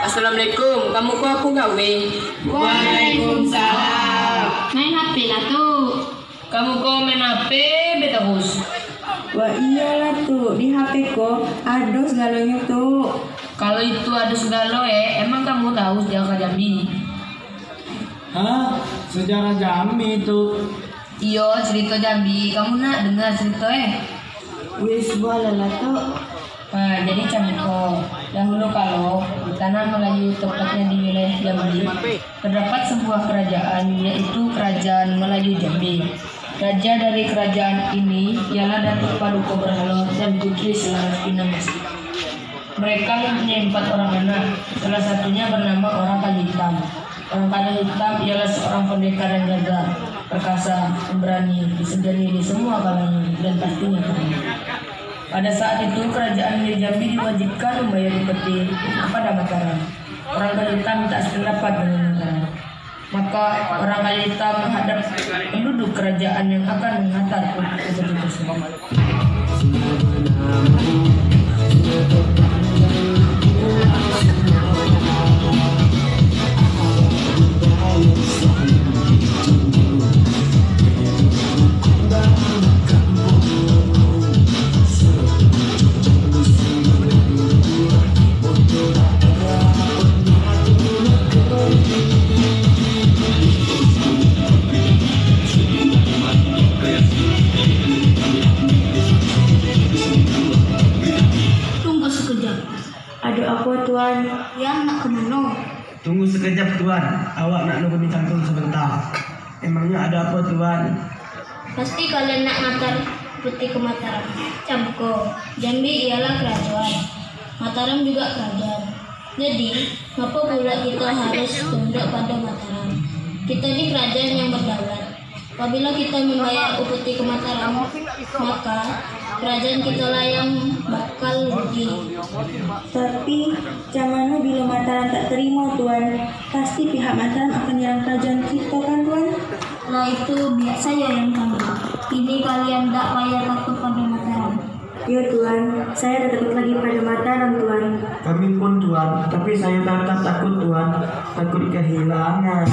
Assalamualaikum, kamu kok aku gawe? Waalaikumsalam. Main HP lah tuh. Kamu kok main HP beta bos? Wah iyalah tuh di HP ko ada segalanya tuh. Kalau itu ada segala eh, emang kamu tahu sejarah Jambi? Hah? Sejarah Jambi itu. Iyo, cerita Jambi. Kamu nak dengar cerita eh? Wis tuh. Nah, jadi Camiko, dahulu kalau di tanah Melayu tepatnya di wilayah Jambi, terdapat sebuah kerajaan yaitu Kerajaan Melayu Jambi. Raja dari kerajaan ini ialah Datuk Paduka Berhalo dan Putri Selaras Pinamas. Mereka mempunyai empat orang anak, salah satunya bernama orang kayu hitam. Orang kayu hitam ialah seorang pendekar dan gagah, perkasa, pemberani, disegani di semua kalangan dan pastinya keren. Pada saat itu kerajaan di Jambi diwajibkan membayar upeti kepada Mataram. Orang kayu hitam tak sependapat dengan Mataram. Maka orang kayu hitam menghadap penduduk kerajaan yang akan menghantar upeti tersebut. Apa? Yang nak ke mana? Tunggu sekejap tuan. Awak nak nunggu tunggu sebentar. Emangnya ada apa tuan? Pasti kalian nak ngantar putih ke Mataram. Camko, Jambi ialah kerajaan. Mataram juga kerajaan. Jadi, kenapa pula kita harus tunduk pada Mataram? Kita ini kerajaan yang berdaulat. Apabila kita membayar upeti ke Mataram, maka kerajaan kita lah yang bakal rugi. Tapi Camano bila Mataram tak terima tuan, pasti pihak Mataram akan nyerang kerajaan kita kan tuan? Nah itu biar saya yang tanggung. Ini kalian tak payah takut pada Mataram. Ya tuan, saya dah takut lagi pada Mataram tuan. Kami pun tuan, tapi saya tetap takut tuan. Takut kehilangan.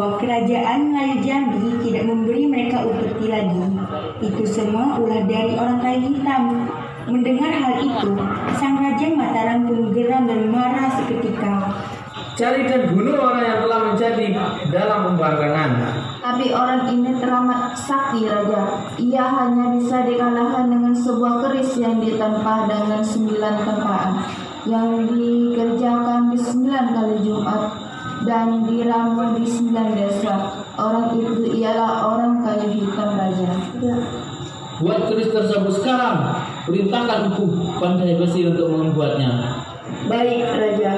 Bahwa kerajaan Melayu Jambi tidak memberi mereka upeti lagi. Itu semua ulah dari orang kayu hitam. Mendengar hal itu, sang raja Mataram pun geram dan marah seketika. Cari dan bunuh orang yang telah menjadi dalam pembangkangan. Tapi orang ini teramat sakti raja. Ia hanya bisa dikalahkan dengan sebuah keris yang ditempa dengan sembilan tempaan yang dikerjakan di sembilan kali Jumat dan diramu di sembilan desa. Orang itu ialah orang kayu hitam raja. Buat keris tersebut sekarang. Perintahkan hukum pandai besi untuk membuatnya. Baik, Raja.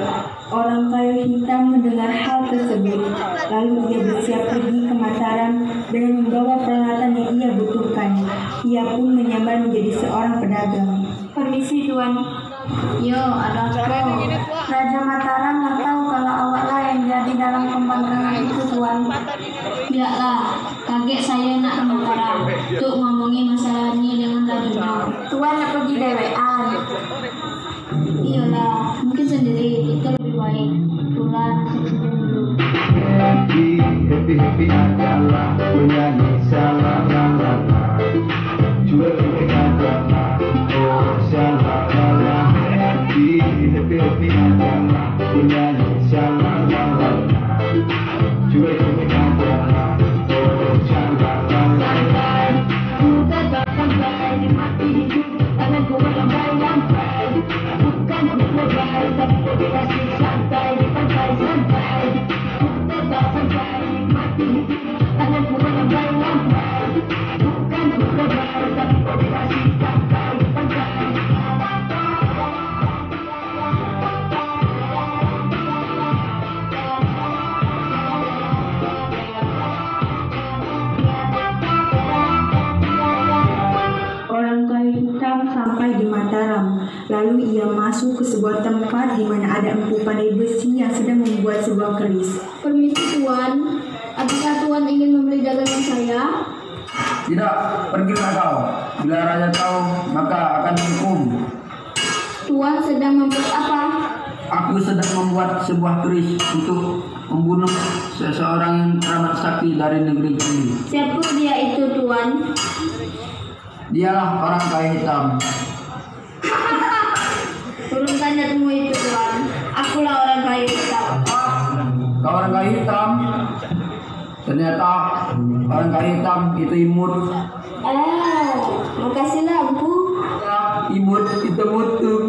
Orang kayu hitam mendengar hal tersebut. Lalu ia bersiap pergi ke Mataram dengan membawa peralatan yang ia butuhkan. Ia pun menyamar menjadi seorang pedagang. Permisi tuan. Yo, ada apa? Raja Mataram nggak tahu kalau awak lah yang jadi dalam pembangkangan itu tuan. Biarlah, kaget saya nak ke Mataram untuk ngomongin masalah ini dengan Radino. Tuan nak pergi dewean. Iyalah, mungkin sendiri itu lebih baik. Tulan dulu. happy happy happy adalah menyanyi salah Lalu ia masuk ke sebuah tempat di mana ada empu pandai besi yang sedang membuat sebuah keris. Permisi Tuan, apakah Tuan ingin membeli dagangan saya? Tidak, pergilah kau. Bila raja tahu, maka akan dihukum. Tuan sedang membuat apa? Aku sedang membuat sebuah keris untuk membunuh seseorang yang teramat sakti dari negeri Jambi. Siapa dia itu Tuan? Dialah orang kayu hitam. Jatuhmu itu Tuan. Akulah orang kayu hitam. Kau orang kayu hitam. Ternyata orang kayu hitam itu imut. Oh, makasihlah Empu. Ah, Imut itu mutung.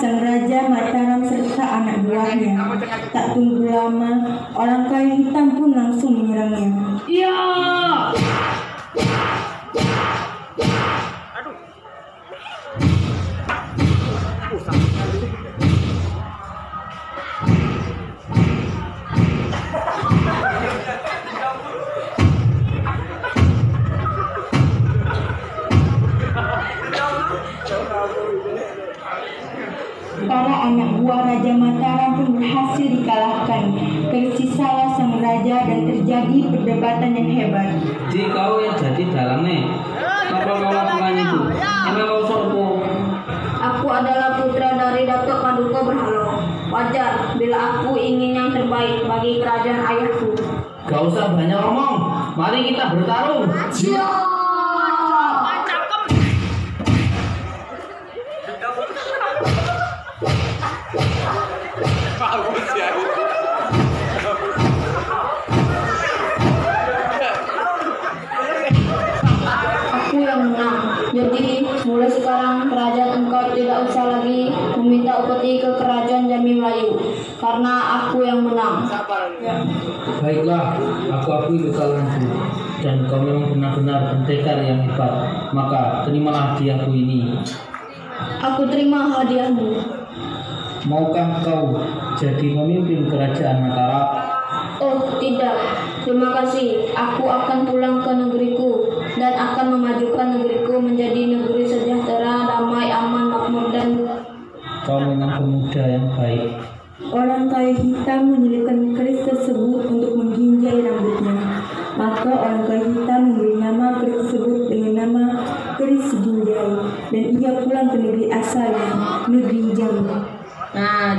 Sang raja Mataram serta anak buahnya. Tak tunggu lama, orang kayu hitam pun langsung menyerangnya. Ya. Para anak buah Raja Mataram pun berhasil dikalahkan. Tersisalah sang raja dan terjadi perdebatan yang hebat. Jadi kau yang jadi dalangnya. Apa kau lakukan itu? Emang kau sopo? Aku adalah putra dari Datuk Paduka Berhalo. Wajar bila aku ingin yang terbaik bagi kerajaan ayahku. Gak usah banyak ngomong. Mari kita bertarung. Aku karena aku yang menang. Baiklah, aku akui kesalahanku dan kau memang benar-benar pendekar yang hebat. Maka terimalah hadiahku ini. Aku terima hadiahmu. Maukah kau jadi pemimpin kerajaan Mataram? Oh tidak, terima kasih. Aku akan pulang ke negeriku dan akan memajukan negeriku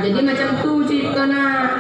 jadi macam tu cerita nak.